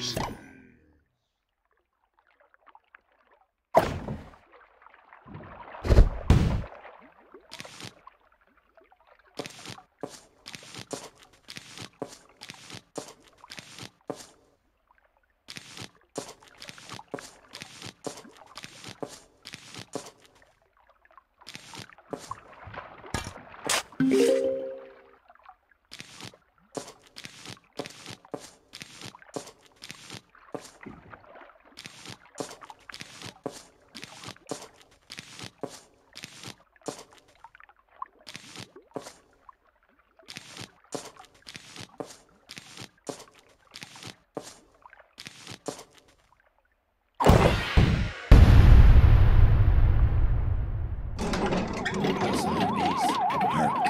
Zombies are coming.